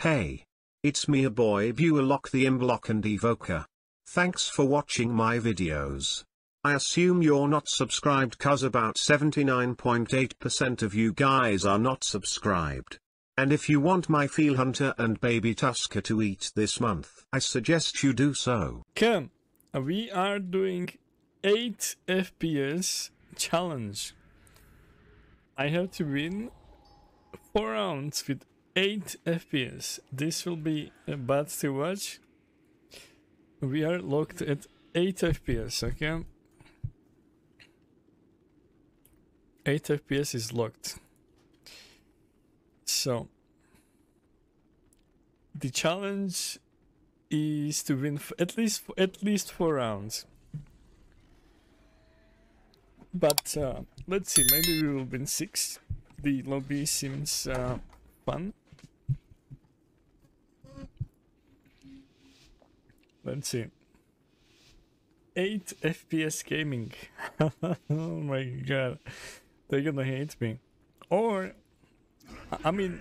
Hey. It's me a boy Bualock the Imblock and Evoker. Thanks for watching my videos. I assume you're not subscribed cause about 79.8% of you guys are not subscribed. And if you want my Felhunter and Baby Tusker to eat this month, I suggest you do so. Ken, we are doing 8 FPS challenge. I have to win 4 rounds with 8 FPS. This will be bad to watch. We are locked at 8 FPS, okay? 8 FPS is locked. So, the challenge is to win at least at least four rounds. But uh, let's see, maybe we will win six. The lobby seems uh, fun. Let's see. 8 FPS gaming. oh my god. They're gonna hate me. Or, I- mean,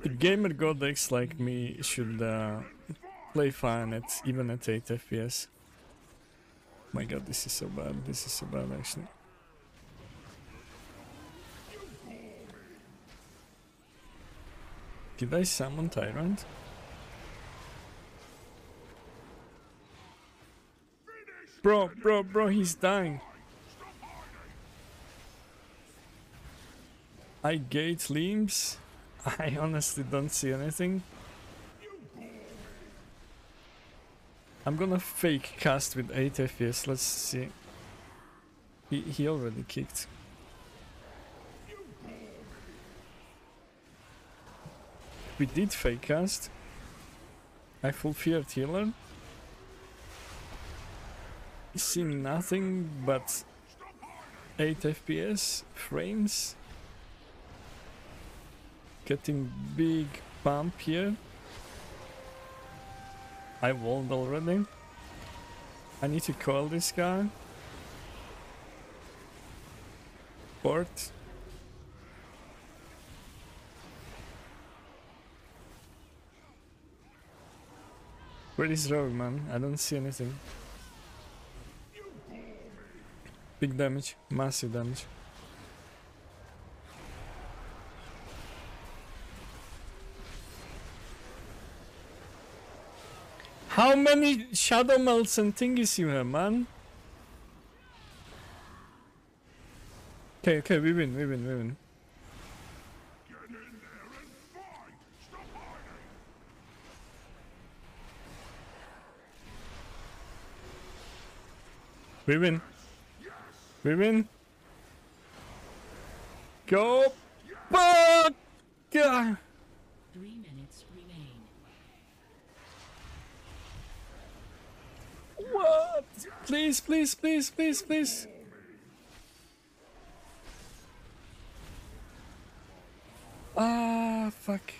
the gamer godex like me should uh, play fine at even at 8 FPS. My god, this is so bad. This is so bad actually. Did I summon Tyrant? Bro, bro, bro, he's dying. I gate limbs. I honestly don't see anything. I'm gonna fake cast with 8 FPS, let's see. He, he already kicked. We did fake cast. I full feared healer. Seeing nothing but 8 FPS frames. Getting big bump here. I walled already. I need to call this guy. Port. Where is Rogue, man? I don't see anything. Big damage, massive damage. How many Shadowmelds and thingies you have, man? Okay, okay, we win, we win, we win. We win. Win. Go. Fuck! Yeah. Three minutes remain. What? Please, please, please, please, please. Ah, fuck.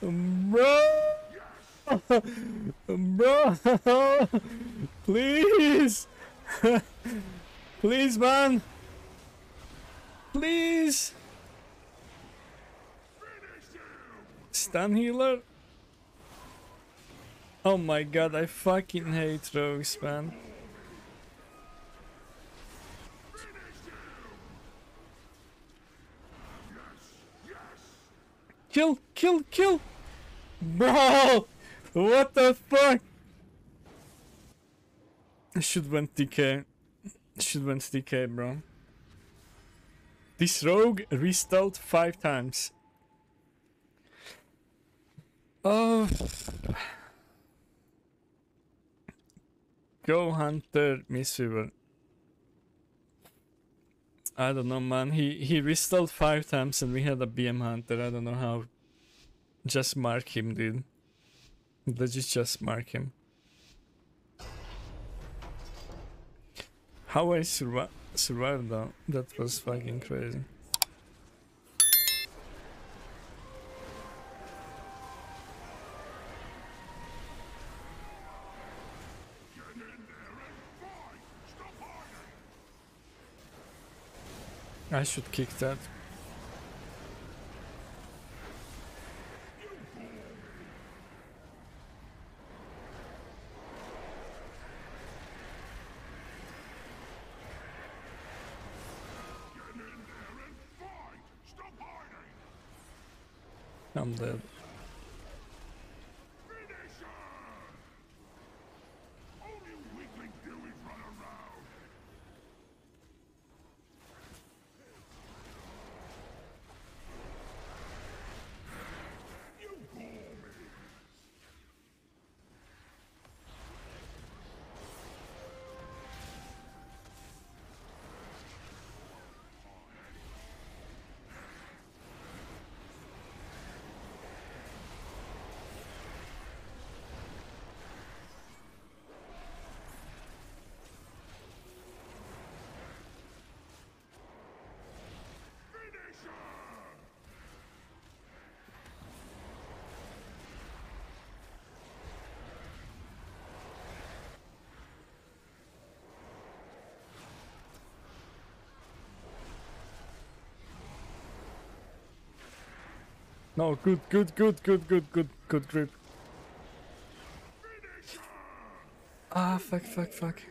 Bro! Bro! Please! Please, man! Please! Stun healer? Oh my god, I fucking hate rogues, man. Kill, kill, kill! Bro! What the fuck? Should went DK. Should went DK, bro. This rogue restalled five times. Oh. Go Hunter Mistweaver. I don't know, man. He he restalled five times and we had a BM Hunter. I don't know how. Just mark him, dude. Let's just mark him. How I survive? survive though. That was fucking crazy. I should kick that. I'm. No, good, good, good, good, good, good, good grip. Ah, fuck, fuck, fuck.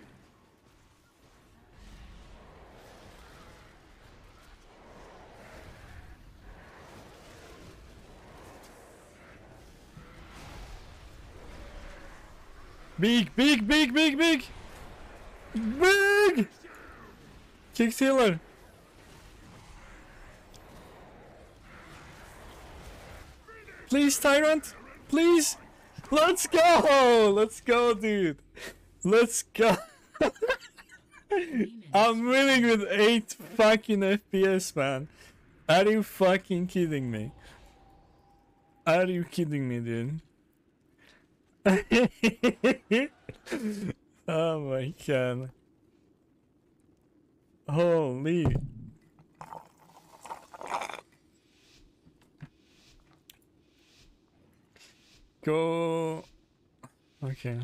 Big, big, big, big, big! Big! Kick healer. Please, Tyrant! Please! Let's go! Let's go, dude! Let's go! I'm winning with 8 fucking FPS, man. Are you fucking kidding me? Are you kidding me, dude? oh my god. Holy. Go. Okay.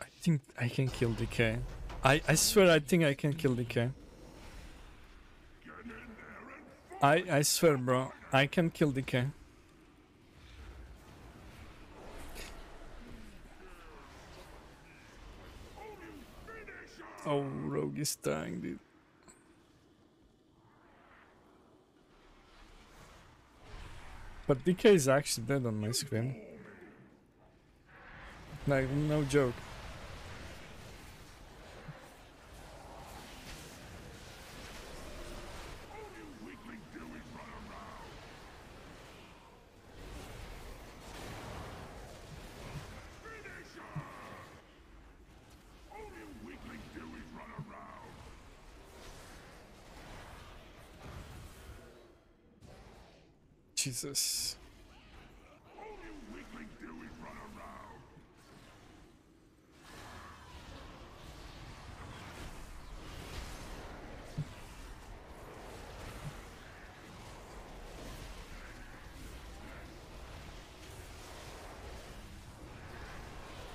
I think I can kill DK. I, I swear I think I can kill DK. I, I swear bro, I can kill DK. Oh, Rogue is dying, dude. But DK is actually dead on my screen. Like, no joke. Jesus.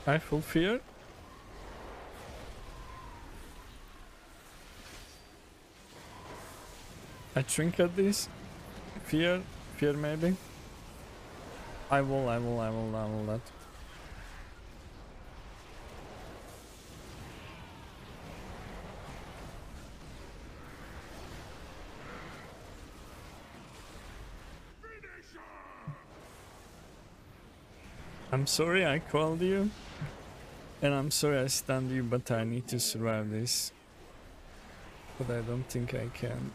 I full fear. I drink at this. Fear, fear maybe. I will, I will, I will, I will that. I'm sorry I called you. And I'm sorry I stunned you, but I need to survive this. But I don't think I can.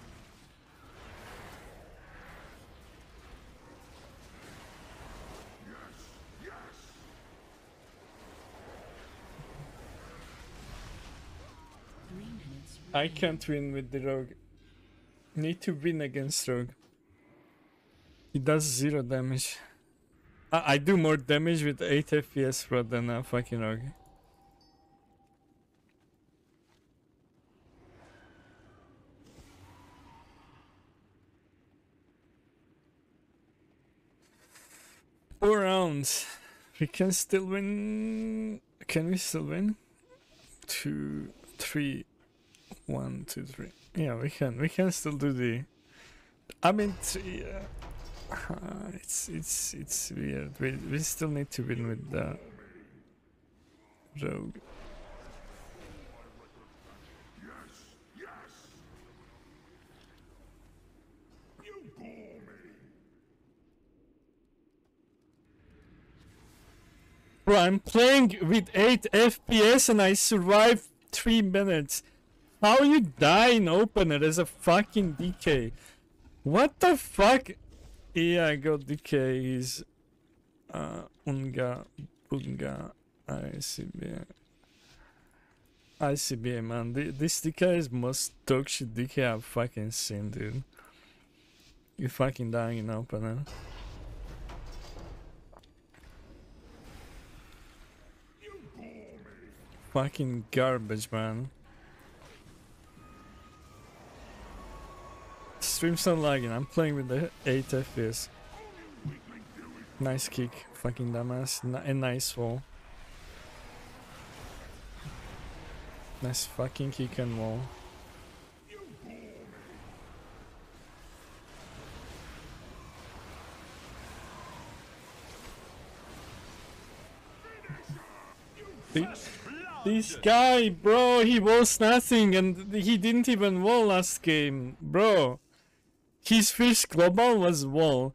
I can't win with the rogue. Need to win against rogue. He does zero damage. I, I do more damage with 8 FPS rather than a fucking rogue. Four rounds. We can still win. Can we still win? Two, three one, two, three. Yeah, we can. We can still do the. I mean, yeah. It's it's it's weird. We we still need to win with the rogue. Bro, I'm playing with 8 FPS and I survived 3 minutes. How you die in opener as a fucking DK? What the fuck? Yeah, I got DK. He's uh, Unga, Bunga, ICB. ICB, man. Th- This DK is most shit DK I've fucking seen, dude. You fucking dying in opener. Fucking garbage, man. Stream's not lagging. I'm playing with the 8 FPS. Nice kick, fucking dumbass. N- a nice wall. Nice fucking kick and wall. This, this guy, bro, he was nothing and he didn't even wall last game, bro. His global was wall.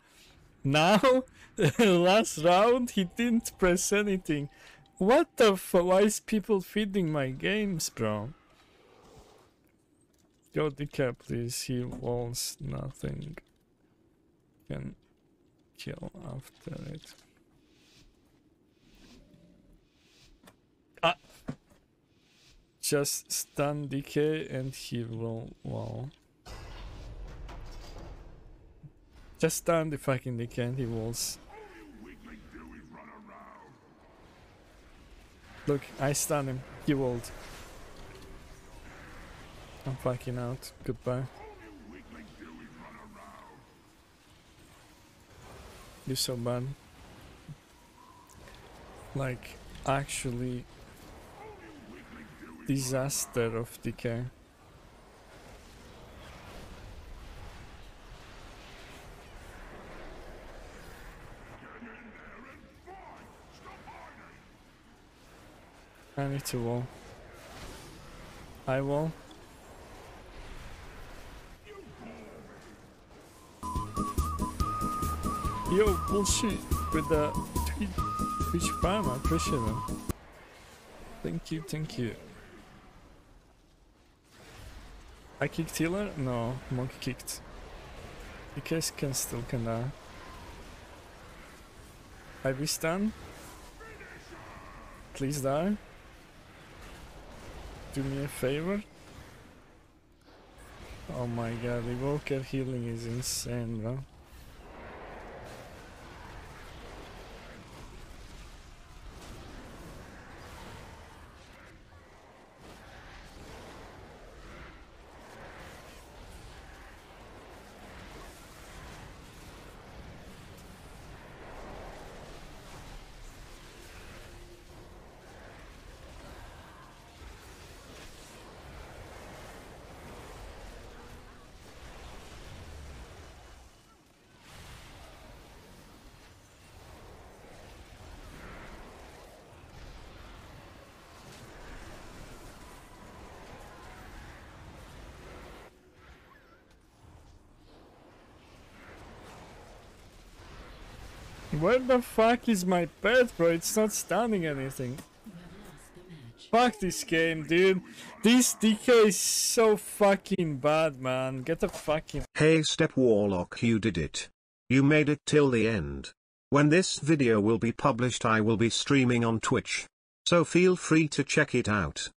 Now, last round, he didn't press anything. What the f- Why is people feeding my games, bro? Go decap, please. He walls nothing. Can kill after it. Ah! Just stun DK and he will wall. Just stun the fucking DK and he walls. Look, I stun him. He walled. I'm fucking out. Goodbye. You're so bad. Like, actually, disaster of decay. I need to wall. I wall. Yo, bullshit with the Twitch, Prime, I appreciate it. Thank you, thank you. I kicked healer? No, monkey kicked. You guys can still can die. I be stun? Please die. Do me a favor. Oh my god, The Evoker healing is insane, bro. Where the fuck is my pet, bro? It's not stunning anything. Fuck this game, dude. This DK is so fucking bad, man. Get the fucking. Hey Step Warlock you did it. You made it till the end. When this video will be published I will be streaming on Twitch. So feel free to check it out.